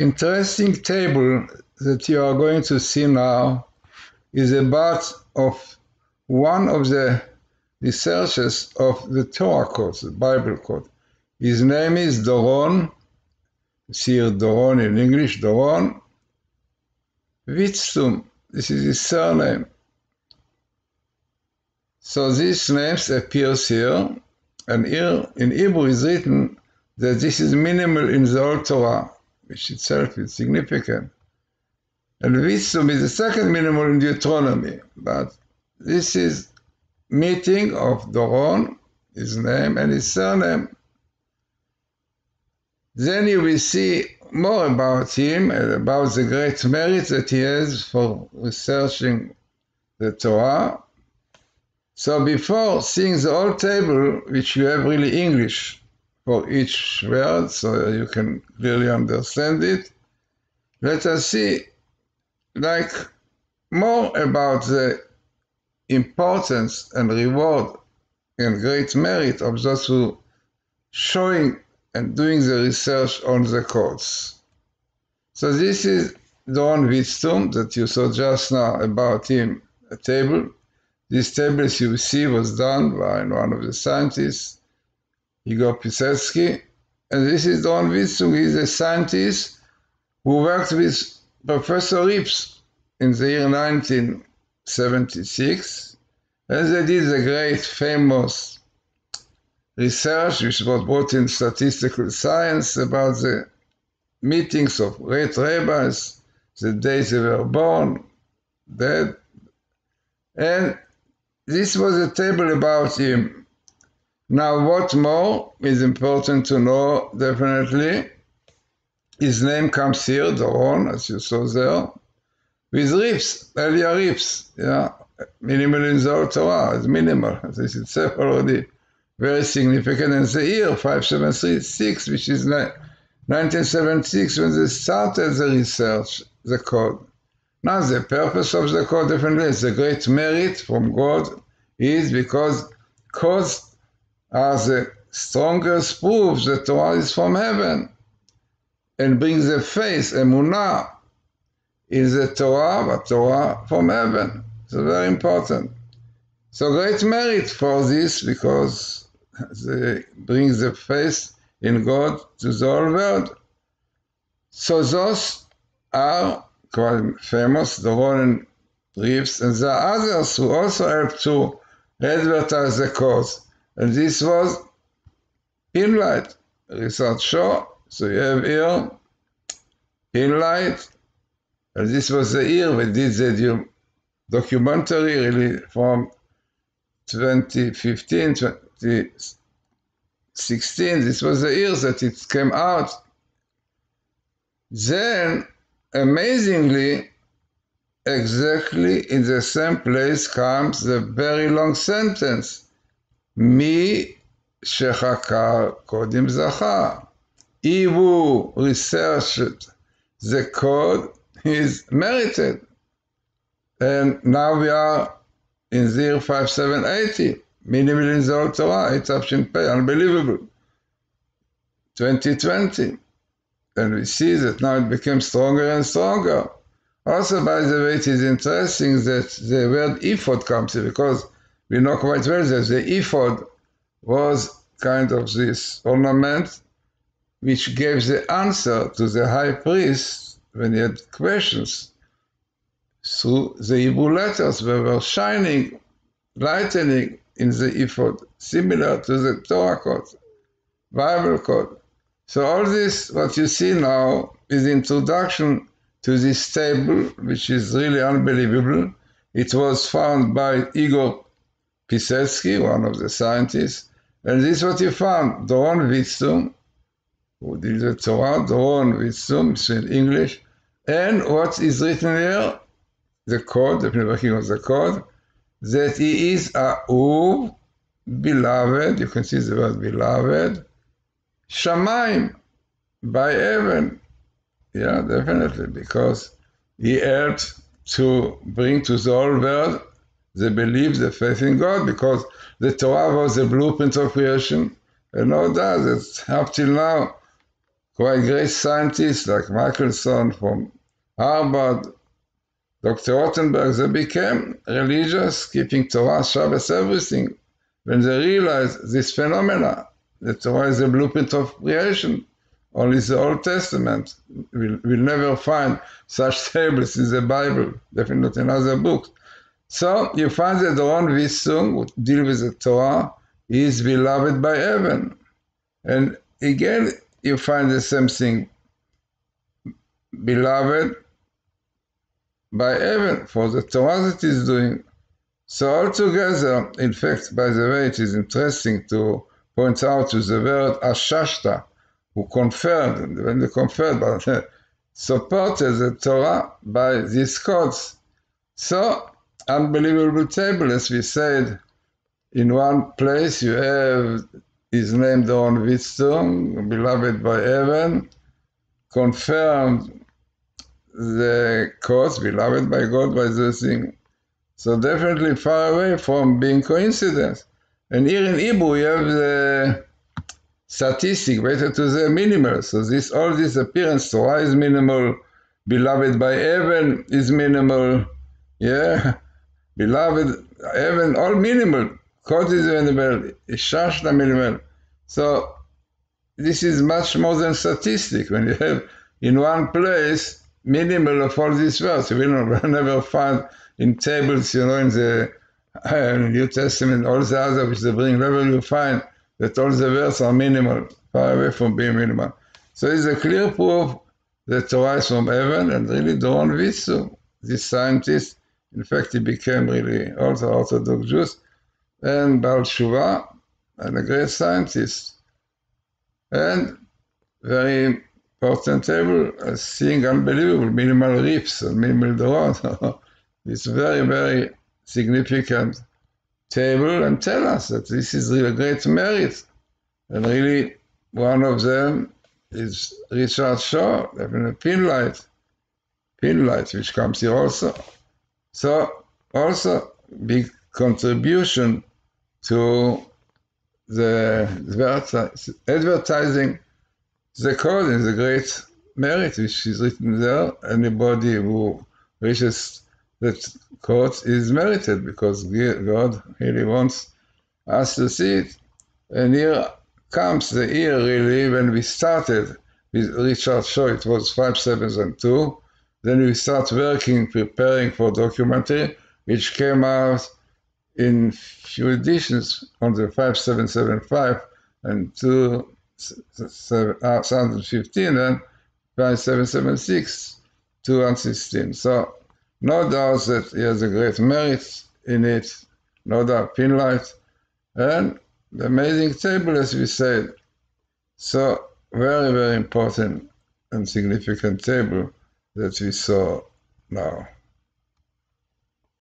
interesting table that you are going to see now is about of one of the researchers of the Torah code, the Bible code. His name is Doron. Here Doron in English, Doron Witztum. This is his surname. So these names appears here, and here in Hebrew is written that this is minimal in the Old Torah, which itself is significant. And Witztum is the second minimal in Deuteronomy, but this is meeting of Doron, his name and his surname. Then you will see more about him and about the great merit that he has for researching the Torah. So before seeing the whole table, which you have really English for each word, so you can clearly understand it, let us see like more about the importance and reward and great merit of those who showing and doing the research on the codes. So this is Don Witztum that you saw just now about him, a table. This table, as you see, was done by one of the scientists, Igor Pisetsky. And this is Don Witztum. He's a scientist who worked with Professor Rips in the year 1976. And they did the great famous research which was brought in statistical science about the meetings of great rabbis, the days they were born, dead. And this was a table about him. Now, what more is important to know, definitely? His name comes here, Doron, as you saw there, with rips, Elia rips, yeah, minimal in the Torah, it's minimal. This itself already very significant. And the year 5736, which is 1976, when they started the research, the code. Now, the purpose of the code definitely is a great merit from God is because codes are the strongest proof that Torah is from heaven and brings the faith, emunah, in the Torah, but Torah from heaven. So very important. So great merit for this because they bring the faith in God to the whole world. So those are quite famous, the Roland Reeves, and are others who also help to advertise the cause. And this was Pinlight Research Show. So you have here Pinlight, and this was the year we did the documentary really from 2015, 2016, this was the year that it came out. Then, amazingly, exactly in the same place comes the very long sentence. מי שחקר קודם זכה. If who researched the code is merited. And now we are in 05780, minimum in Zohar Torah, it's unbelievable. 2020. And we see that now it became stronger and stronger. Also, by the way, it is interesting that the word ephod comes here because we know quite well that the ephod was kind of this ornament which gave the answer to the high priest when he had questions through the Hebrew letters that were shining, lightening in the ephod, similar to the Torah code, Bible code. So all this, what you see now, is introduction to this table, which is really unbelievable. It was found by Igor Pisetsky, one of the scientists, and this is what he found. Doron Witztum, who did the Torah, Doron Witztum, it's in English, and what is written here, the code, the working of the code, that he is Ahuv, beloved, you can see the word beloved, Shamaim, by heaven. Yeah, definitely, because he helped to bring to the whole world the believe the faith in God, because the Torah was the blueprint of creation, and doubt that up till now, quite great scientists like Michelson from Harvard, Dr. Rothenberg, they became religious, keeping Torah, Shabbos, everything, when they realized this phenomena. The Torah is a blueprint of creation. Only the Old Testament will will never find such tables in the Bible, definitely not in other books. So you find that Doron Witztum, who deal with the Torah, is beloved by heaven. And again, you find the same thing. Beloved by heaven for the Torah that is doing. So altogether, in fact, by the way, it is interesting to point out to the word Ashashta, who confirmed, when they confirmed, but supported the Torah by these codes. So, unbelievable table, as we said, in one place you have his name Doron Witztum, beloved by heaven, confirmed the cause, beloved by God, by the thing. So definitely far away from being coincidence. And here in Hebrew you have the statistic better to the minimal. So this all this appearance, Torah is minimal, beloved by heaven is minimal, yeah, beloved heaven all minimal. God is minimal, Ishashta minimal. So this is much more than statistic. When you have in one place minimal of all these words, you will never find in tables, you know, in the New Testament, all the other which they bring, never you find that all the words are minimal, far away from being minimal. So it's a clear proof that Torah is from heaven, and really Doron Witztum, this scientist, in fact, he became really also Orthodox Jews, and Baal Tshuva, and a great scientist. And very important table, seeing unbelievable minimal Rips and minimal Doron. it's very, very significant table and tell us that this is really great merit. And really, one of them is Richard Shaw, having a pin light, pin light, which comes here also. So, also, big contribution to the advertising the code is a great merit which is written there. Anybody who reaches that code is merited because God really wants us to see it. And here comes the year really when we started with Richard Shaw, it was 5772. Then we start working, preparing for documentary, which came out in few editions on the 5775 and 2015 uh, and 5776, 216. So no doubt that he has a great merit in it, no doubt Pinlight, and the amazing table, as we said. So very, very important and significant table that we saw now.